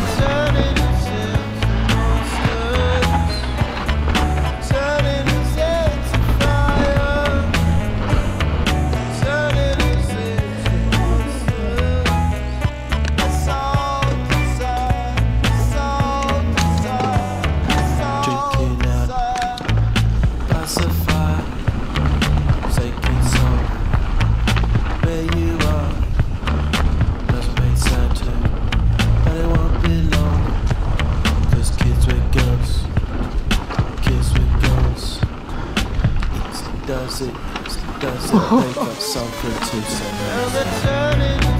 Robinson. does it, does it think of something to say?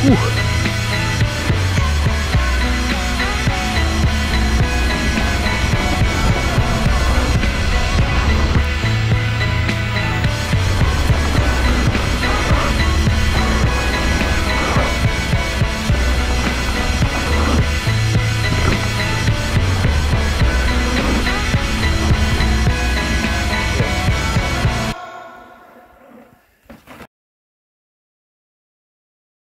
Whew.